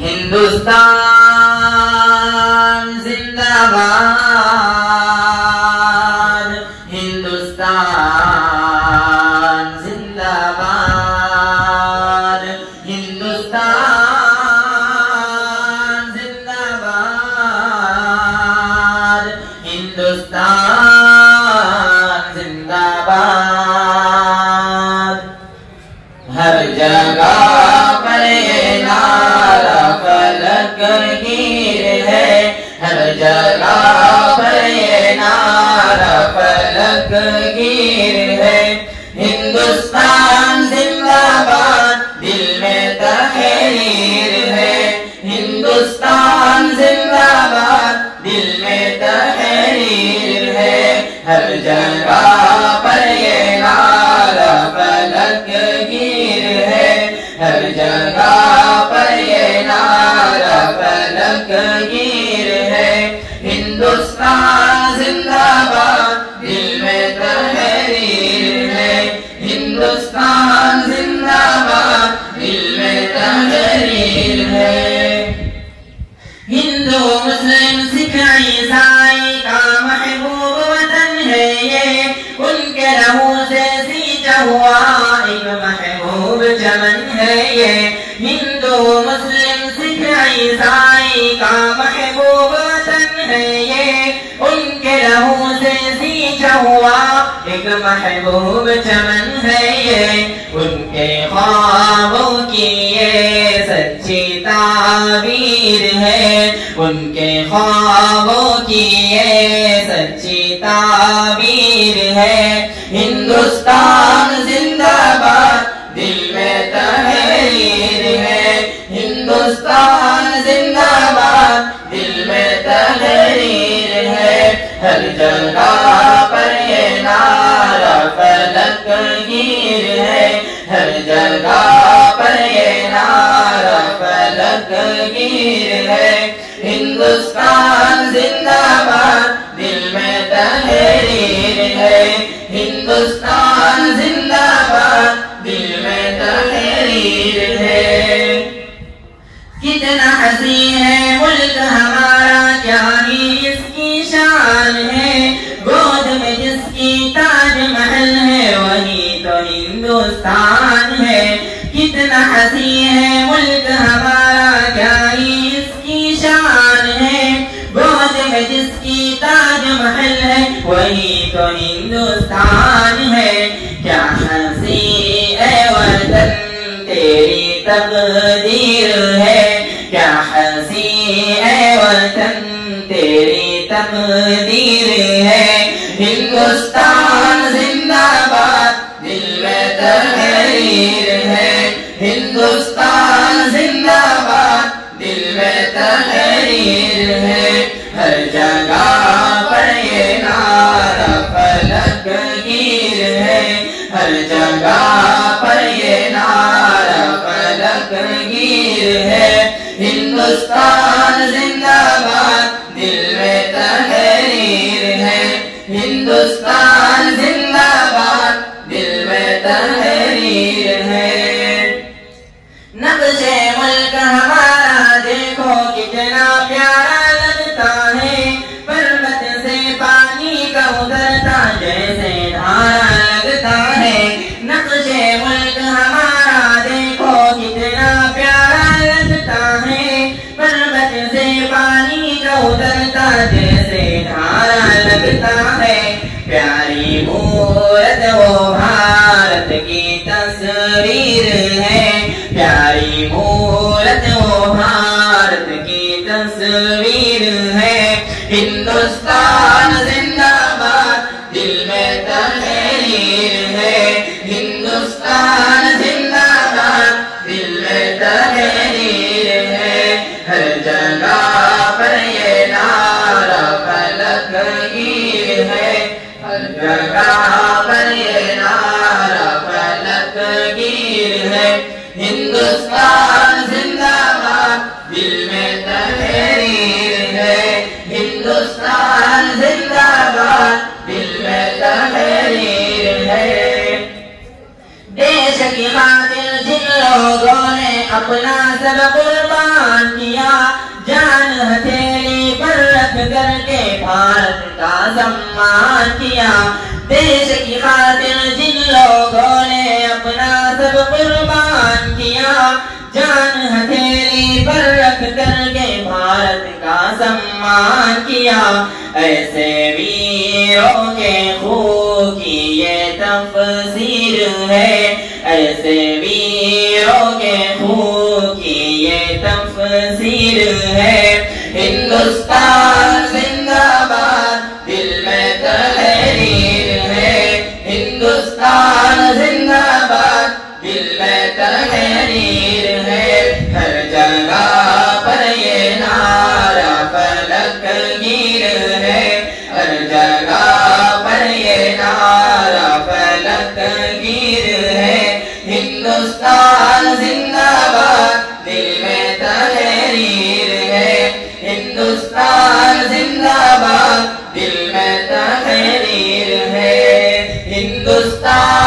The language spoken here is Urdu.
ہندوستان زندہ باد ہندوستان زندہ باد ہندوستان زندہ ہر جگہ پر فلک گیر ہے ہندوستان زندہ باد دل میں تحریر ہے ہندوستان زندہ باد دل میں تحریر ہے ہر جگہ پر یہ نعرہ فلک گیر ہے ہر جگہ پر یہ نعرہ فلک گیر ہوا ایک محبوب چمن ہے یہ ہندو مسلم سکھ عیسائی کا محبوب وطن ہے یہ ان کے لہو سے سیچا ہوا ایک محبوب چمن ہے یہ ان کے خوابوں کی یہ سچی تعبیر ہے. ان کے خوابوں کی یہ سچی تعبیر ہے۔ ہندوستان زندہ باد دل میں تحریر ہے۔ ہندوستان زندہ باد دل میں تحریر ہے۔ ہر جگہ پر یہ نعرہ فلک گیر ہے۔ ہر جگہ پر یہ نعرہ فلک گیر ہے۔ ہندوستان زندہ تاج محل ہے، وہی تو ہندوستان ہے۔ کیا ہنسی اے وطن، تیری تقدیر ہے۔ کیا ہنسی اے وطن، تیری تقدیر ہے۔ ہندوستان ہندوستان لگتا ہے پیاری مورت وہ بھارت کی تصویر ہے پیاری مورت وہ بھارت کی تصویر ہے ہندوستان زندہ باد دل میں تحریر ہے ہندوستان زندہ باد دل میں تحریر ہے، ہر جگہ فلک ہے۔ ہندوستان زندہ باد، دل میں تحریر ہے۔ ہندوستان زندہ باد، دل میں تحریر ہے۔ دیش کی خاطر جن لوگوں نے اپنا سب قربان کیا، جان ہتھیلی پر رکھ کر کے بھارت کا سمان کیا۔ دیش کی خاطر جن لوگوں نے اپنا سب قربان کیا۔ جان ہتھیلی پر رکھ کر کے بھارت کا سمان کیا۔ ایسے ویروں کے خو کی یہ تفسیر ہے۔ ایسے ویروں کے خو کی یہ تفسیر ہے۔ ہندوستان ہندوستان زندہ باد، دل میں تحریر ہے ہندوستان زندہ باد، دل میں تحریر ہے ہندوستان